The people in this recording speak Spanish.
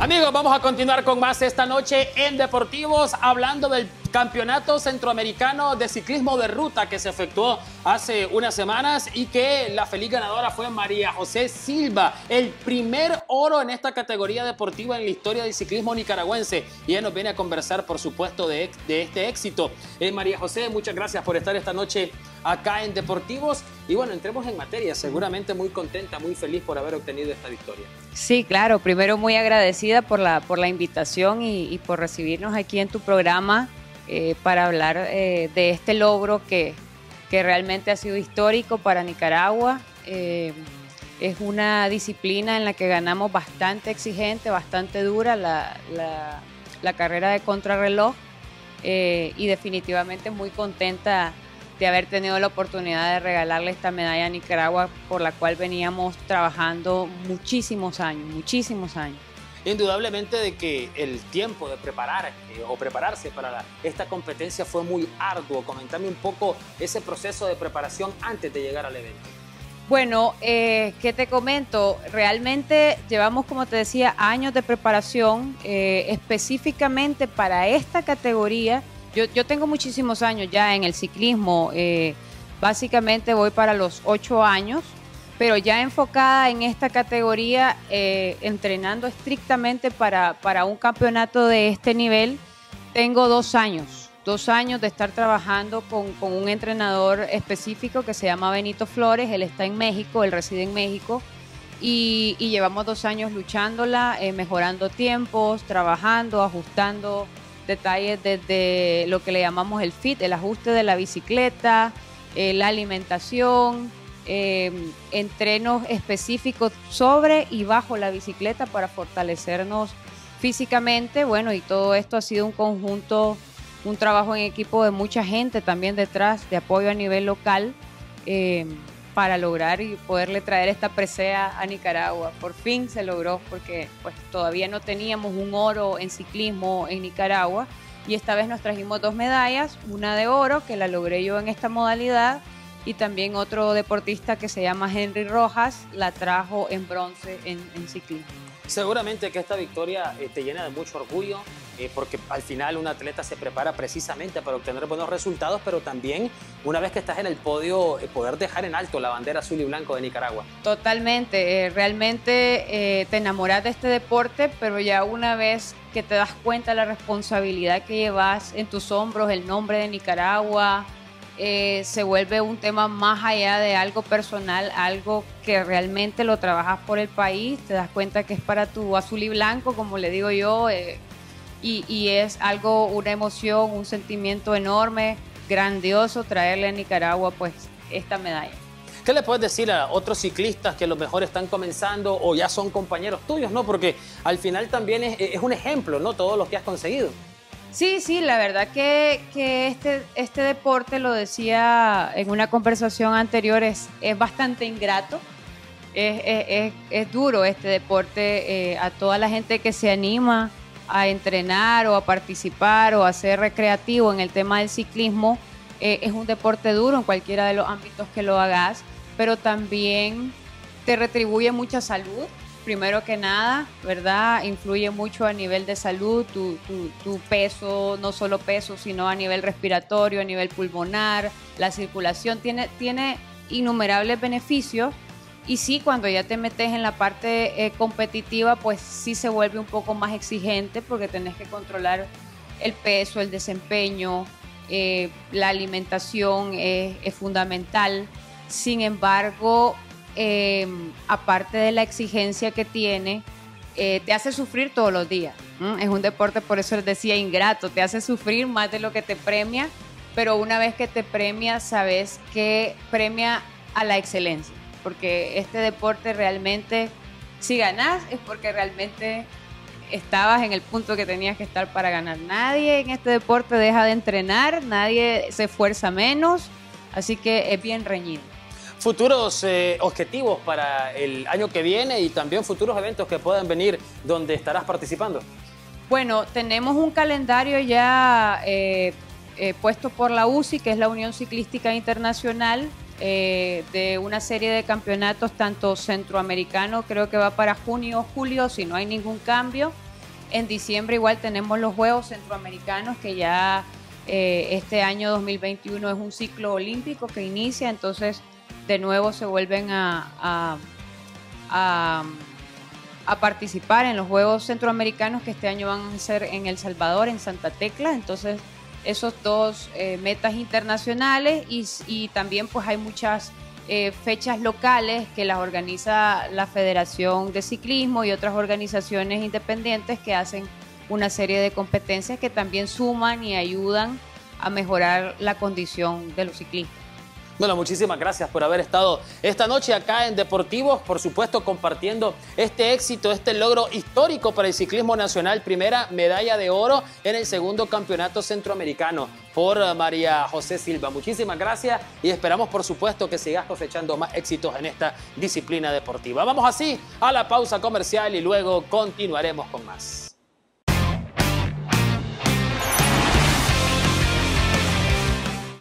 Amigos, vamos a continuar con más esta noche en Deportivos, hablando del Campeonato Centroamericano de Ciclismo de Ruta que se efectuó hace unas semanas y que la feliz ganadora fue María José Silva, el primer oro en esta categoría deportiva en la historia del ciclismo nicaragüense. Y ella nos viene a conversar, por supuesto, de, este éxito. Eh, María José, muchas gracias por estar esta noche acá en Deportivos. Y bueno, entremos en materia, seguramente muy contenta, muy feliz por haber obtenido esta victoria. Sí, claro, primero muy agradecida por la invitación y, por recibirnos aquí en tu programa eh, para hablar eh, de este logro que, que, realmente ha sido histórico para Nicaragua. Eh, es una disciplina en la que ganamos bastante exigente, bastante dura, la, la, la carrera de contrarreloj y definitivamente muy contenta de haber tenido la oportunidad de regalarle esta medalla a Nicaragua por la cual veníamos trabajando muchísimos años, muchísimos años. Indudablemente de que el tiempo de preparar eh, o prepararse para esta competencia fue muy arduo. Comentame un poco ese proceso de preparación antes de llegar al evento. Bueno, eh, ¿qué te comento? Realmente llevamos, como te decía, años de preparación eh, específicamente para esta categoría yo, tengo muchísimos años ya en el ciclismo, eh, básicamente voy para los ocho años, pero ya enfocada en esta categoría, eh, entrenando estrictamente para, para un campeonato de este nivel, tengo dos años, dos años de estar trabajando con, con, un entrenador específico que se llama Benito Flores, él está en México, él reside en México. Y, llevamos dos años luchándola, eh, mejorando tiempos, trabajando, ajustando detalles desde lo que le llamamos el fit, el ajuste de la bicicleta, eh, la alimentación, eh, entrenos específicos sobre y bajo la bicicleta para fortalecernos físicamente. Bueno, y todo esto ha sido un conjunto, un trabajo en equipo de mucha gente también detrás, de apoyo a nivel local. Eh, para lograr y poderle traer esta presea a Nicaragua. Por fin se logró porque pues todavía no teníamos un oro en ciclismo en Nicaragua y esta vez nos trajimos dos medallas, una de oro que la logré yo en esta modalidad y también otro deportista que se llama Henry Rojas la trajo en bronce en, ciclismo. Seguramente que esta victoria eh, te llena de mucho orgullo, eh, porque al final un atleta se prepara precisamente para obtener buenos resultados, pero también una vez que estás en el podio, eh, poder dejar en alto la bandera azul y blanco de Nicaragua. Totalmente, eh, realmente te enamoras de este deporte, pero ya una vez que te das cuenta de la responsabilidad que llevas en tus hombros, el nombre de Nicaragua, se vuelve un tema más allá de algo personal, algo que realmente lo trabajas por el país, te das cuenta que es para tu azul y blanco, como le digo yo, y, es algo, una emoción, un sentimiento enorme, grandioso traerle a Nicaragua pues esta medalla. ¿Qué le puedes decir a otros ciclistas que a lo mejor están comenzando o ya son compañeros tuyos, no? Porque al final también es, un ejemplo, ¿no? Todo lo que has conseguido. Sí, sí, la verdad que, este, este deporte, lo decía en una conversación anterior, es, es bastante ingrato. Es, es, es, duro este deporte eh, a toda la gente que se anima a entrenar o a participar o a ser recreativo en el tema del ciclismo, eh, es un deporte duro en cualquiera de los ámbitos que lo hagas, pero también te retribuye mucha salud. Primero que nada, ¿verdad? Influye mucho a nivel de salud, tu, peso, no solo peso, sino a nivel respiratorio, a nivel pulmonar, la circulación, tiene, tiene innumerables beneficios y sí, cuando ya te metes en la parte eh, competitiva, pues sí se vuelve un poco más exigente porque tenés que controlar el peso, el desempeño, eh, la alimentación es fundamental. Sin embargo, em, aparte de la exigencia que tiene, eh, te hace sufrir todos los días. Es un deporte, por eso les decía, ingrato, te hace sufrir más de lo que te premia, pero una vez que te premia, sabes que premia a la excelencia porque este deporte realmente, si ganás, es porque realmente estabas en el punto que tenías que estar para ganar. Nadie en este deporte deja de entrenar, nadie se esfuerza menos, así que es bien reñido. Futuros eh, objetivos para el año que viene y también futuros eventos que puedan venir donde estarás participando. Bueno, tenemos un calendario ya eh, eh, puesto por la UCI, que es la Unión Ciclística Internacional, de una serie de campeonatos, tanto centroamericano, creo que va para junio o julio, si no hay ningún cambio. En diciembre igual tenemos los Juegos Centroamericanos que ya este año 2021 es un ciclo olímpico que inicia, entonces de nuevo se vuelven a, a, participar en los Juegos Centroamericanos que este año van a ser en El Salvador, en Santa Tecla, entonces esos dos eh, metas internacionales y, y, también pues hay muchas eh, fechas locales que las organiza la Federación de Ciclismo y otras organizaciones independientes que hacen una serie de competencias que también suman y ayudan a mejorar la condición de los ciclistas. Bueno, muchísimas gracias por haber estado esta noche acá en Deportivos, por supuesto compartiendo este éxito, este logro histórico para el ciclismo nacional, primera medalla de oro en el segundo campeonato centroamericano por María José Silva. Muchísimas gracias y esperamos por supuesto que sigas cosechando más éxitos en esta disciplina deportiva. Vamos así a la pausa comercial y luego continuaremos con más.